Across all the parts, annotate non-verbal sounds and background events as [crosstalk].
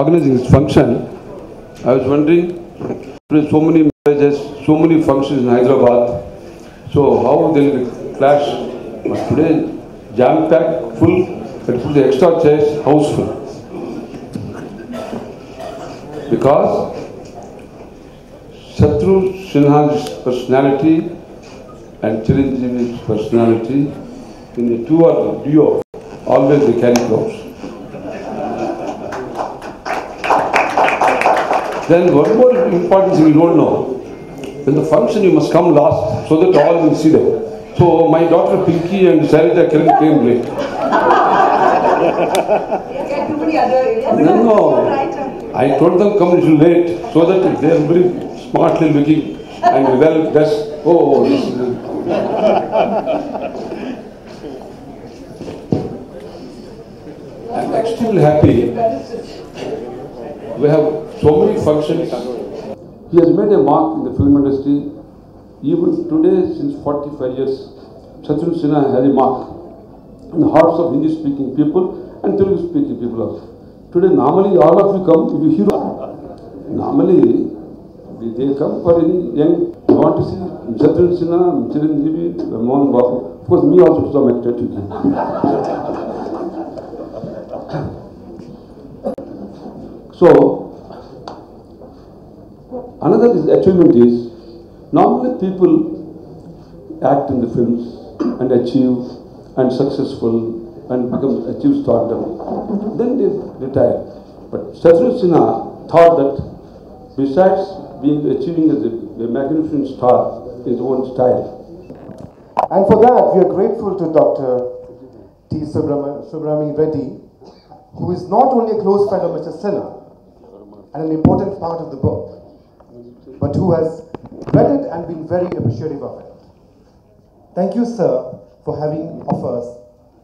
organizing this function, I was wondering, there are so many marriages, so many functions in Hyderabad, so how there will clash? But today, jam-packed, full, but put the extra chairs, house full. Because Shatru Sinha's personality and Chiranjeevi's personality, in the two are duo, always they carry crowds. Then one more important thing you don't know. In the function you must come last so that all will see them. So my daughter Pinky and Sarita Kiran came late. No, no. I told them come little late so that they are very smartly looking and well dressed. Oh, this is. I'm extremely happy. We have so many functions. He has made a mark in the film industry. Even today, since 45 years, Satru Sinha has a mark in the hearts of Hindi-speaking people and Telugu-speaking people also. Today, normally all of you come, if you hear, normally they- come for any young, you want to see Satru Sinha, Chiranjeevi, Mohan Babu, of course me also to some extent. So, another is achievement is normally people act in the films and achieve and successful and become achieve stardom. Then they retire. But Satru Sinha thought that besides being achieving as a, a magnificent star, his own style. And for that, we are grateful to Dr. T. Subbarami Reddy, who is not only a close friend of Mr. Sinha and an important part of the book, but who has read it and been very appreciative of it. Thank you, sir, for having of us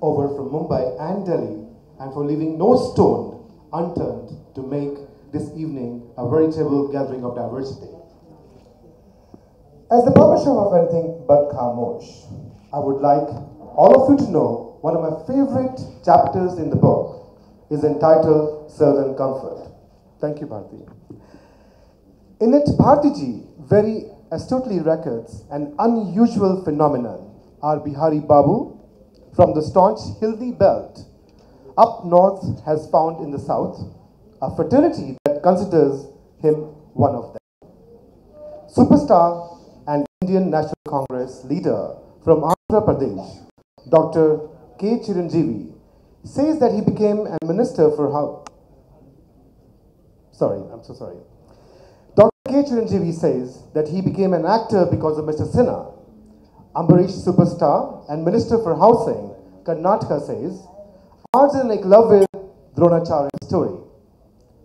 over from Mumbai and Delhi and for leaving no stone unturned to make this evening a veritable gathering of diversity. As the publisher of Anything But Khamosh, I would like all of you to know one of my favorite chapters in the book is entitled Southern Comfort. Thank you, Bharti. In it, Bhartiji very astutely records an unusual phenomenon. Our Bihari Babu, from the staunch Hindi belt up north, has found in the south a fraternity that considers him one of them. Superstar and Indian National Congress leader from Andhra Pradesh, Dr. K. Chiranjeevi, says that he became a minister for how? Sorry, I'm so sorry. K. Chiranjeevi says that he became an actor because of Mr. Sinha. Ambarish superstar and Minister for Housing, Karnataka says, Arjun Eklavya with Dronacharya's story.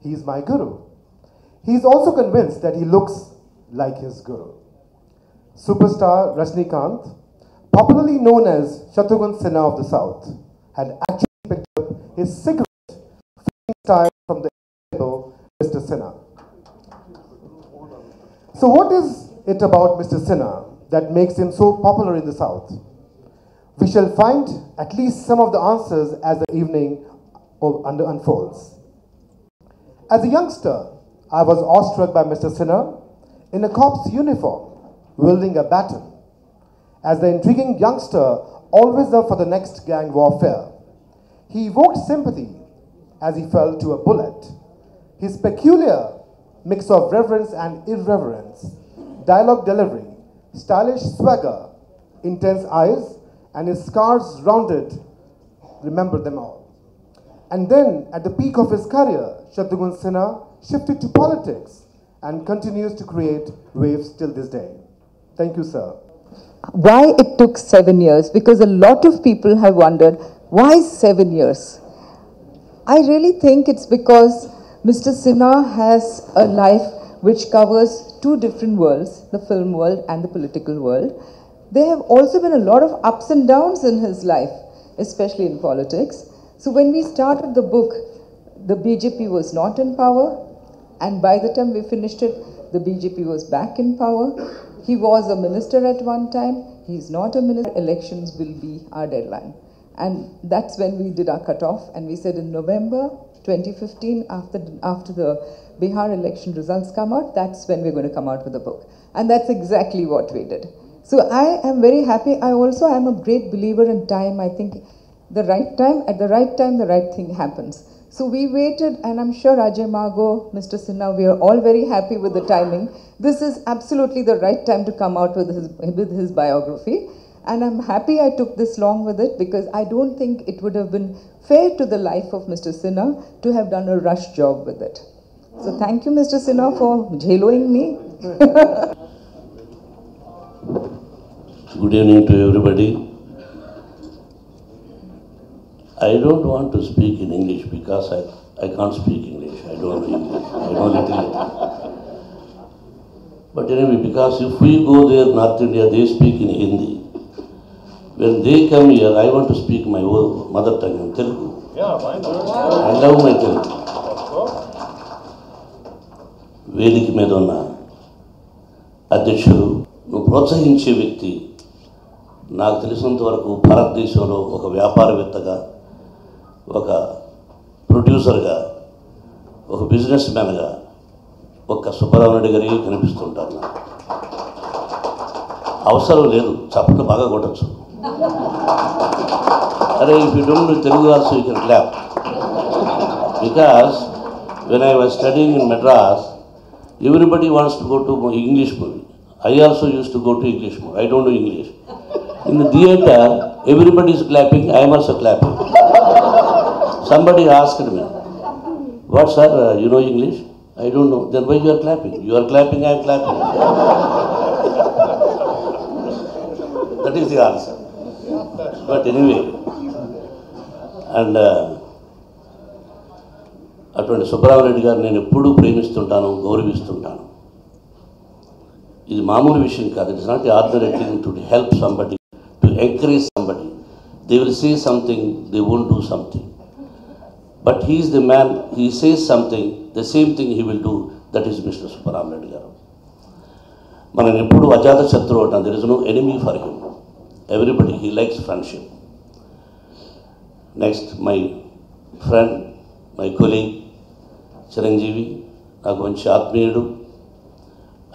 He is my guru. He is also convinced that he looks like his guru. Superstar Rajnikant, popularly known as Shatrughan Sinha of the South, had actually picked up his cigarette style from the Mr. Sinha. So, what is it about Mr. Sinha that makes him so popular in the South? We shall find at least some of the answers as the evening unfolds. As a youngster, I was awestruck by Mr. Sinha in a cop's uniform, wielding a baton. As the intriguing youngster, always up for the next gang warfare, he evoked sympathy as he fell to a bullet. His peculiar mix of reverence and irreverence, dialogue delivery, stylish swagger, intense eyes, and his scars rounded, remember them all. And then, at the peak of his career, Shatrughan Sinha shifted to politics and continues to create waves till this day. Thank you, sir. why it took seven years because a lot of people have wondered why seven years i really think it's because mr sinha has a life which covers two different worlds the film world and the political world there have also been a lot of ups and downs in his life especially in politics so when we started the book the bjp was not in power and by the time we finished it, the BJP was back in power. He was a minister at one time. He is not a minister. Elections will be our deadline. And that's when we did our cutoff, and we said in November 2015, after, after the Bihar election results come out, that's when we're going to come out with a book. And that's exactly what we did. So I am very happy. I also am a great believer in time. I think the right time, at the right time, the right thing happens. So we waited, and I'm sure Ajay Mago, Mr. Sinha, we are all very happy with the timing. This is absolutely the right time to come out with his, with his biography. And I'm happy I took this long with it because I don't think it would have been fair to the life of Mr. Sinha to have done a rush job with it. So thank you, Mr. Sinha, for jailoing me. [laughs] Good evening to everybody. I don't want to speak in English because I, I can't speak English. I don't know English. I know. But anyway, because if we go there, North India, they speak in Hindi. When they come here, I want to speak my own mother tongue in Telugu. Yeah, why not? I love my Telugu. వేదిక మీద ఉన్న అధ్యక్షుడు నువ్వు ప్రోత్సహించే వ్యక్తి నాకు తెలిసినంత వరకు భారతదేశంలో ఒక వ్యాపారవేత్తగా ఒక ప్రొడ్యూసర్గా ఒక బిజినెస్ మ్యాన్గా ఒక్క సుబ్బరామరెడ్డి గారికి కనిపిస్తుంటారు నాకు అవసరం లేదు చప్పట్లు బాగా కొట్టచ్చు if you don't know Telugu also, you can clap. Because when I was studying in Madras, everybody wants to go to English movie. I also used to go to English movie. I don't know English. In the theater, everybody is clapping. I am also clapping. Somebody asked me, "What sir? Uh, you know English? I don't know. Then why you are clapping? You are clapping. I am clapping." [laughs] that is the answer. But anyway and అటువంటి సుబ్బరామరెడ్డి గారు నేను ఎప్పుడూ ప్రేమిస్తుంటాను గౌరవిస్తుంటాను. ఇది మామూలు విషయం కాదు. It's not ordinary thing to help somebody to encourage somebody they will say something they won't do something but he is the man he says something the same thing he will do that is mister Subbarami Reddy garu. మనం ఎప్పుడు అజాత శత్రువు అంటాం. There is no enemy for him everybody he likes friendship next my friend my colleague Chiranjeevi నాకు మంచి ఆత్మీయుడు.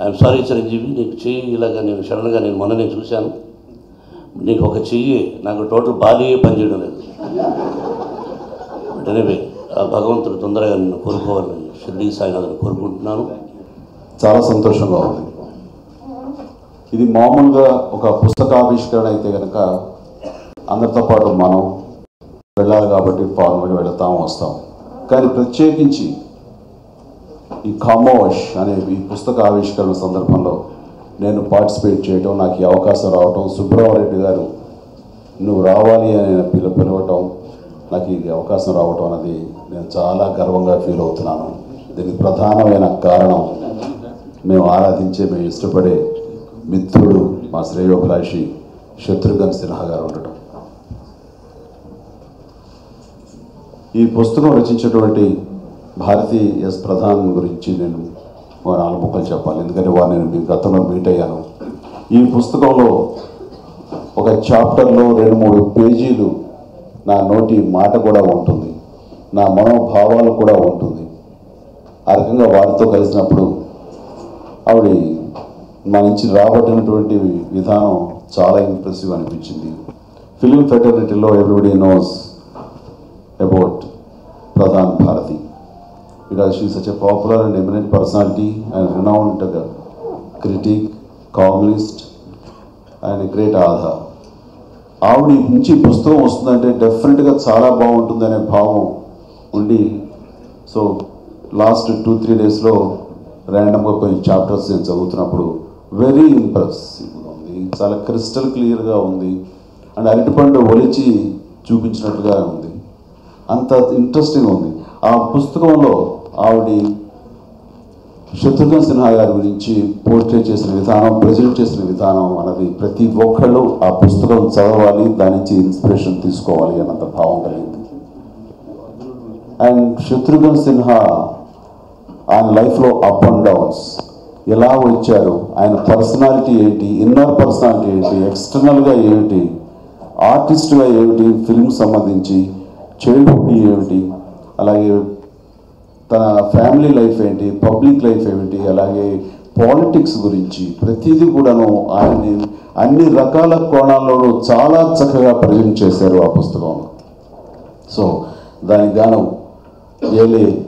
I'm sorry Chiranjeevi నీకు చెయ్యి ఇలాగా నేను సడన్గా నేను మొన్న నేను చూశాను. నీకు ఒక చెయ్యి నాకు టోటల్ బాడీ పనిచేయడం లేదు. బట్ ఎనివే ఆ భగవంతుడు తొందరగా నిన్ను కోరుకోవాలని షిర్డీ సాయినాథ్ని కోరుకుంటున్నాను. చాలా సంతోషంగా ఉంది. ఇది మామూలుగా ఒక పుస్తకావిష్కరణ అయితే కనుక అందరితో పాటు మనం వెళ్ళాలి కాబట్టి ఫార్మల్గా వెళతాం వస్తాం. కానీ ప్రత్యేకించి ఈ ఖామోష్ అనే ఈ పుస్తక ఆవిష్కరణ సందర్భంలో నేను పార్టిసిపేట్ చేయటం నాకు ఈ అవకాశం రావటం సుబ్రహ్మరెడ్డి గారు నువ్వు రావాలి అని నేను పిలు పిలవటం నాకు ఈ అవకాశం రావటం అనేది నేను చాలా గర్వంగా ఫీల్ అవుతున్నాను. దీనికి ప్రధానమైన కారణం మేము ఆరాధించే మేము ఇష్టపడే మిత్రుడు మా శ్రేయోభిలాషి శత్రుఘ్న సిన్హా గారు ఉండటం. ఈ పుస్తకం రచించినటువంటి భారతీ ఎస్ ప్రధాన్ గురించి నేను నాలుగు ముక్కలు చెప్పాలి. ఎందుకంటే వారు నేను మీ గతంలో మీట్ అయ్యాను. ఈ పుస్తకంలో ఒక చాప్టర్లో రెండు మూడు పేజీలు నా నోటి మాట కూడా ఉంటుంది. నా మనోభావాలు కూడా ఉంటుంది. ఆ రకంగా వారితో కలిసినప్పుడు ఆవిడ మా నుంచి రాబట్టినటువంటి విధానం చాలా ఇంప్రెసివ్ అనిపించింది. Film ఫెటర్నిటీలో everybody knows about Pradhan Bharati because she such a popular and eminent personality and renowned critic communist and great and ఆవిడ నుంచి పుస్తకం వస్తుందంటే డెఫినెట్గా చాలా బాగుంటుందనే భావం ఉండి సో లాస్ట్ టూ త్రీ డేస్లో ర్యాండమ్గా కొన్ని చాప్టర్స్ నేను చదువుతున్నప్పుడు వెరీ ఇంప్రెసివ్గా ఉంది. చాలా క్రిస్టల్ క్లియర్గా ఉంది. అండ్ అరటిపండు ఒలిచి చూపించినట్టుగా ఉంది. అంత ఇంట్రెస్టింగ్ ఉంది. ఆ పుస్తకంలో ఆవిడ శత్రుఘ్న సిన్హా గారి గురించి పోర్ట్రేట్ చేసిన విధానం ప్రజెంట్ చేసిన విధానం అన్నది ప్రతి ఒక్కళ్ళు ఆ పుస్తకం చదవాలి దాని నుంచి ఇన్స్పిరేషన్ తీసుకోవాలి అన్నంత భావం కలిగింది. అండ్ శత్రుఘ్న సిన్హా ఆయన లైఫ్లో అప్ అండ్ డౌన్స్. ఎలా వచ్చారు? ఆయన పర్సనాలిటీ ఏంటి? ఇన్నర్ పర్సనాలిటీ ఏంటి? ఎక్స్టర్నల్గా ఏమిటి? ఆర్టిస్ట్గా ఏమిటి? ఫిల్మ్ సంబంధించి చైల్డ్హుడ్ ఏమిటి? అలాగే తన ఫ్యామిలీ లైఫ్ ఏంటి? పబ్లిక్ లైఫ్ ఏమిటి? అలాగే పాలిటిక్స్ గురించి ప్రతిదీ కూడాను ఆయన్ని అన్ని రకాల కోణాల్లోనూ చాలా చక్కగా ప్రజెంట్ చేశారు ఆ పుస్తకంలో. సో దానికి గాను ఏలే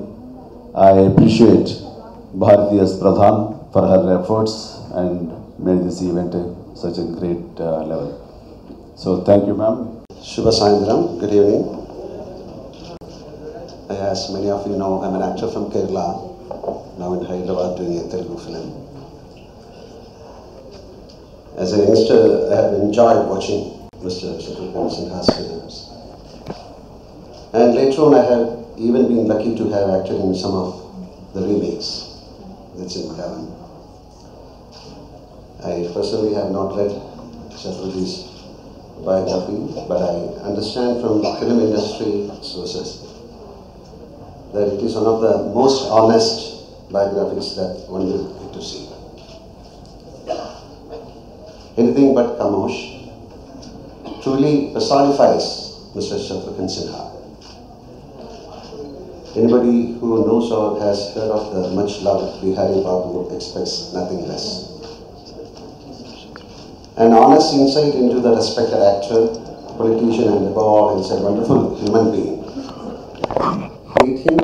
I appreciate Bharatiya Pradhan for her efforts and made this event such a great uh, level. So thank you, ma'am. Shubha Saindram, good evening. As many of you know, I'm an actor from Kerala, now in Hyderabad doing a Telugu film. As a youngster, I have enjoyed watching Mr. Shukrans and films. And later on, I have even been lucky to have acted in some of the remakes that's in Malayalam. I personally have not read Shatrughan's biography, but I understand from film industry sources that it is one of the most honest biographies that one will get to see. Anything but Khamosh truly personifies Mr. Shatrughan Sinha. Anybody who knows or has heard of the much loved Bihari Babu expects nothing less an honest insight into the respected actor, politician, and above all, is a wonderful human being. Hate him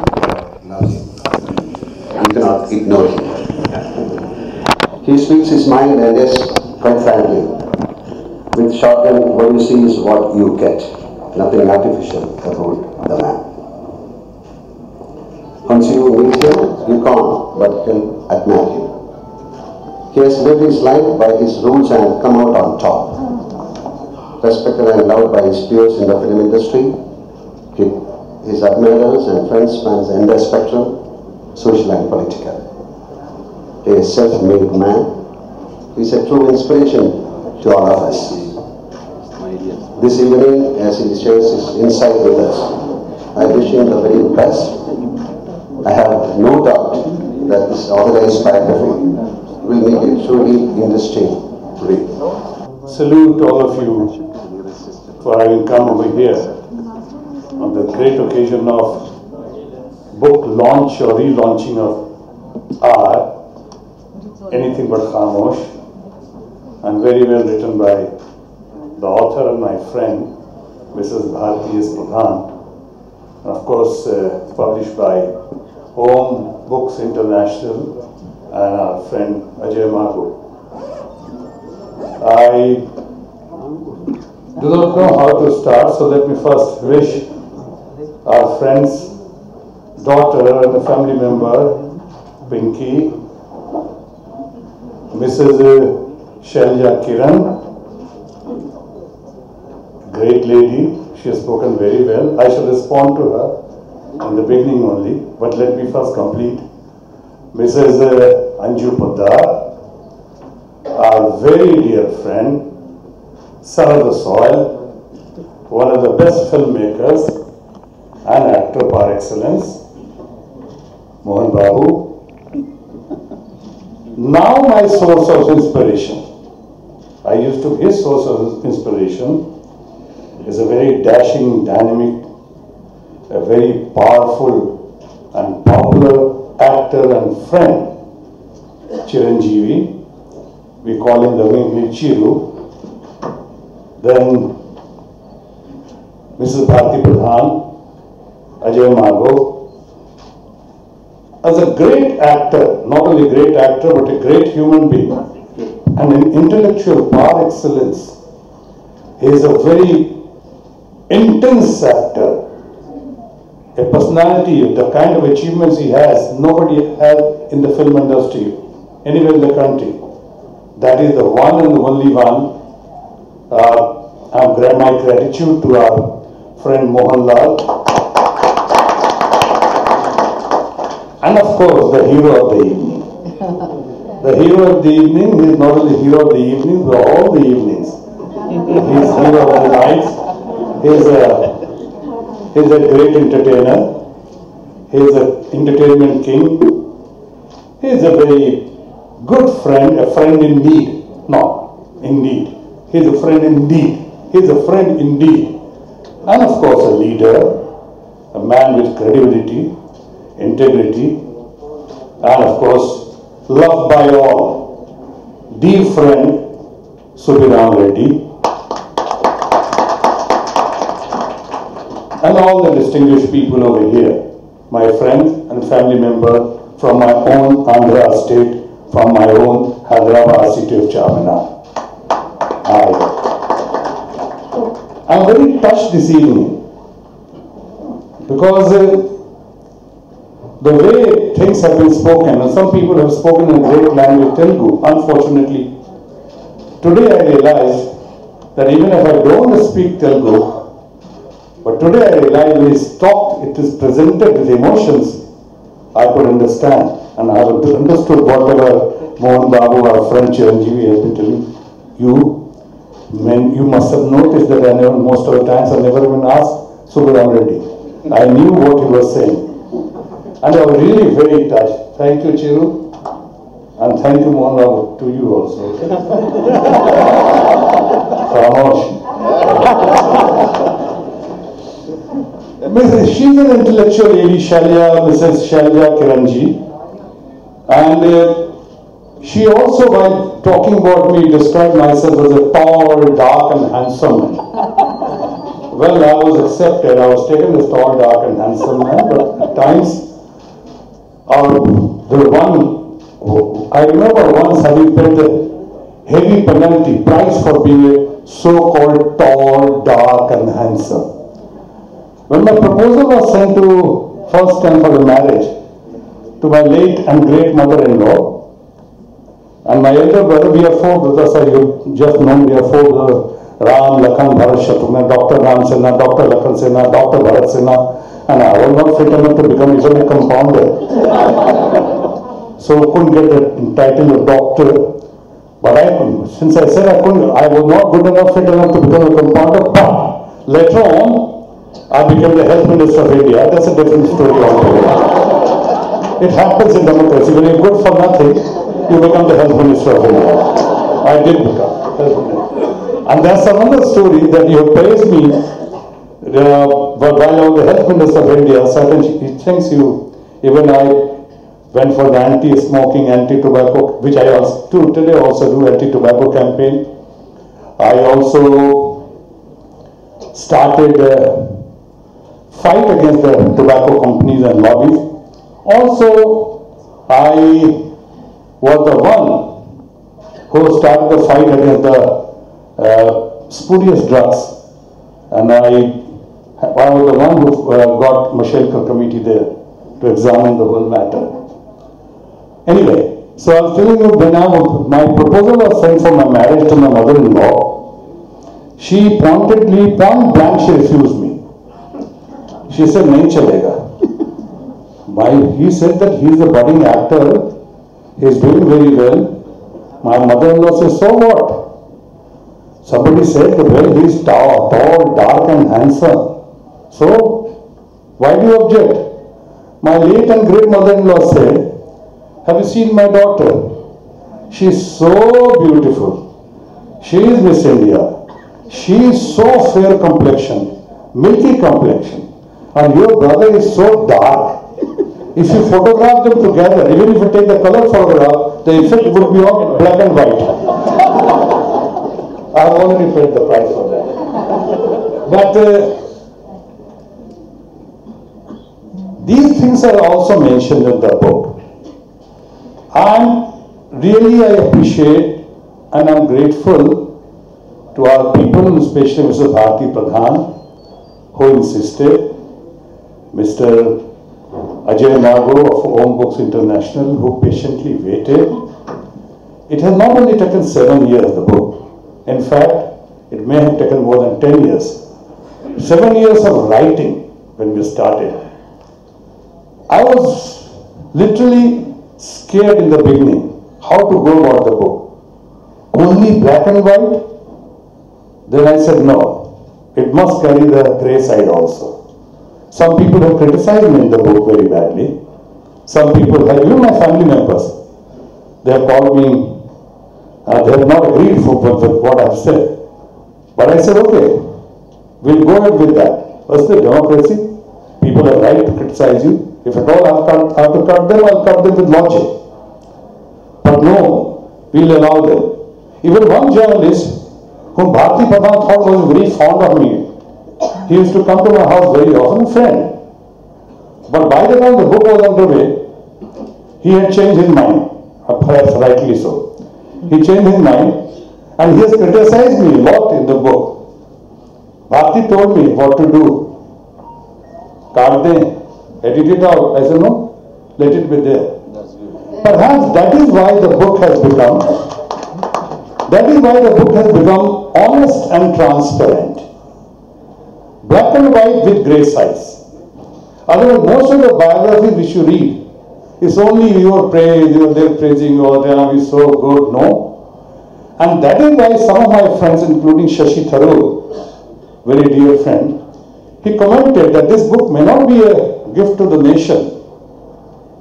love him. You cannot ignore him. He speaks his mind and yes, quite frankly, with shotgun, what you see is what you get. Nothing artificial about the man. Once you meet him, you can't but can admire him. He has lived his life by his rules and come out on top. Respected and loved by his peers in the film industry, his admirers and friends spans the spectrum, social and political. He is a self-made man. He is a true inspiration to all of us. This evening, as he shares his insight with us, I wish him the very best. I have no doubt that this is organized biography will make it truly interesting read. salute all of you for having come over here on the great occasion of book launch or relaunching of our Anything But Khamosh and very well written by the author and my friend Mrs. Bharti S. Pradhan and of course uh, published by Om Books International and our friend Ajay Mago. I do not know how to start, so let me first wish our friend's daughter and family member, Pinky, Mrs. Shailaja Kiran, great lady, she has spoken very well. I shall respond to her in the beginning only, but let me first complete. Mrs. Anju Poddar, our very dear friend, son of the soil, one of the best filmmakers and actor par excellence, Mohan Babu. Now my source of inspiration. I used to his source of inspiration is a very dashing, dynamic, a very powerful and popular actor and friend, Chiranjeevi. We call him lovingly Chiru. Then Mrs. Bharti Pradhan, Ajay Mago. As a great actor, not only great actor, but a great human being and an intellectual par excellence. He is a very intense actor, a personality, the kind of achievements he has, nobody has in the film industry, anywhere in the country. That is the one and the only one. Uh, I have gra- my gratitude to our friend Mohan Lal. And of course, the hero of the evening. The hero of the evening, is not only hero of the evening, but all the evenings. He is hero of the nights. He is a, he is a great entertainer. He is an entertainment king. He is a very good friend, a friend in need. No, in need. He is a friend indeed. He's a friend indeed. And of course, a leader, a man with credibility, integrity, and of course, loved by all. Dear friend, Subbarami Reddy, and all the distinguished people over here, my friends and family member from my own Andhra state, from my own Hyderabad city of Charminar. I, I'm very touched this evening because uh, the way things have been spoken, and some people have spoken in great language Telugu, unfortunately, today I realize that even if I don't speak Telugu, but today I realize when it's talked, it is presented with emotions, I could understand. And I understood whatever Mohan Babu, our friend Chiranjeevi has been telling you. Men, you must have noticed that I never, most of the times I never even asked Subramanian Reddy. I knew what he was saying. And I was really very touched. Thank you, Chiru. And thank you, Mohan Babu, to you also. [laughs] Khamosh. Mrs. She's an intellectual lady, Shalya, Mrs. Shalya Kiranji. And uh, she also, while talking about me, described myself as a tall, dark, and handsome man. [laughs] well, I was accepted. I was taken as tall, dark, and handsome man, but at times, um, the one, I remember once having paid a heavy penalty, price for being a so-called tall, dark, and handsome. When my proposal was sent to first time for the marriage to my late and great mother-in-law and my elder brother, we are four brothers, I you just know we are four brothers, Ram, Lakhan, Bharat, Shatrughan, Dr. Ram Sinha, Dr. Lakhan Sinha, Dr. Bharat and I was not fit enough to become even a compounder. so couldn't get the title of doctor. But I, since I said I couldn't, I was not good enough, fit enough to become a compounder, but later on, I became the health minister of India. That's a different story altogether. It happens in democracy. When you're good for nothing, you become the health minister of India. I did become. And that's another story that you praised me uh, while the health minister of India, certain things you, even I went for the anti-smoking, anti-tobacco, which I also, today also do anti-tobacco campaign. I also started a fight against the tobacco companies and lobbies. Also, I was the one who started the fight against the uh, spurious drugs. And I, I was the one who uh, got Mashelkar committee there to examine the whole matter. Anyway, so I was telling you when I my proposal was sent for my marriage to my mother-in-law. She pointedly, point blank, she refused me. She said, nahi chalega. My, he said that he is a budding actor. He is doing very well. My mother-in-law says, so what? Somebody said, well, he is tall, tall, dark and handsome. So, why do you object? My late and great mother-in-law said, have you seen my daughter? She is so beautiful. She is Miss India. She is so fair complexion, milky complexion. And your brother is so dark. If you photograph them together, even if you take the color photograph, the effect would be of black and white. I have already paid the price for that. But uh, these things are also mentioned in the book. And really I appreciate and I'm grateful to our people, especially Mr. Bharti Pradhan, who insisted, Mr. Ajay Mago of Om Books International, who patiently waited. It has not only taken seven years, the book. In fact, it may have taken more than 10 years. Seven years of writing when we started. I was literally scared in the beginning how to go about the book. Only black and white? Then I said, no, it must carry the grey side also. Some people have criticized me in the book very badly. Some people have, even my family members, they have called me, uh, they have not agreed with what I have said. But I said, okay, we'll go ahead with that. What's the democracy? People have right to criticize you. If at all I have, cut, I have to cut them, I'll cut them with logic. But no, we'll allow them. Even one journalist whom Bharti Pradhan thought was very fond of me, he used to come to my house very often, friend. But by the time the book was underway, he had changed his mind, perhaps rightly so. He changed his mind and he has criticized me a lot in the book. Bharti told me what to do. Them, edit it out. I said, no, let it be there. Perhaps that is why the book has become, that is why the book has become honest and transparent. Black and white with grey size. Otherwise, most of the biographies which you read, it's only your praise, you're there praising, oh, they are so good. No. And that is why some of my friends, including Shashi Tharoor, very dear friend, he commented that this book may not be a gift to the nation,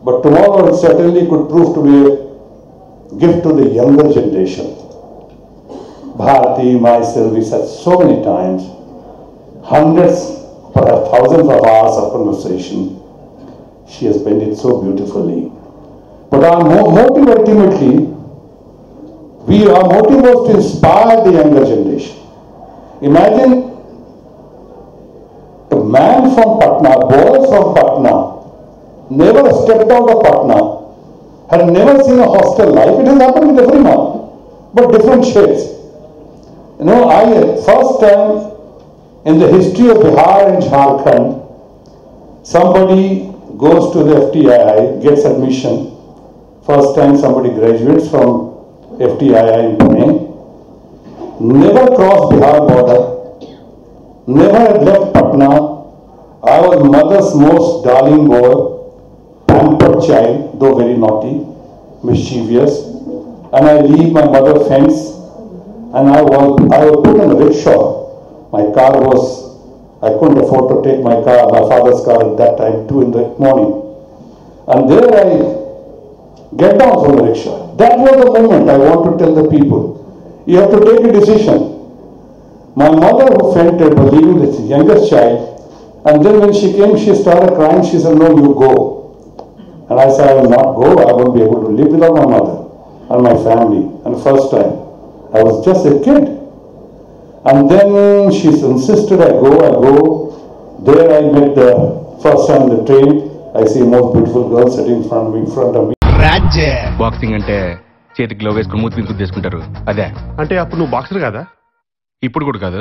but tomorrow it certainly could prove to be a gift to the younger generation. Bharati, myself, we said so many times, hundreds, perhaps thousands of hours of conversation. She has spent it so beautifully. But our mo- motive ultimately, we our motive was to inspire the younger generation. Imagine a man from Patna, boy from Patna, never stepped out of Patna, had never seen a hostel life. It has happened with everyone, but different shades. You know, I first time in the history of Bihar and Jharkhand, somebody goes to the FTII, gets admission. First time somebody graduates from FTII in Pune, never crossed Bihar border, never had left Patna. I was mother's most darling boy, pampered child, though very naughty, mischievous. And I leave my mother fence and I was, I was put in a rickshaw. My car was, I couldn't afford to take my car, my father's car at that time, two in the morning. And there I get down from the rickshaw. That was the moment I want to tell the people. You have to take a decision. My mother who fainted was leaving the youngest child. And then when she came, she started crying. She said, no, you go. And I said, I will not go. I won't be able to live without my mother and my family. And first time, I was just a kid. And then she insisted I go, I go. There I met the first time the train. I see a most beautiful girl sitting in front of me, in front of me. Boxing అంటే చేతికి glow వేసుకుని మూతి మీద గుద్దేసుకుంటారు అదే అంటే అప్పుడు నువ్వు boxer కదా ఇప్పుడు కూడా కాదు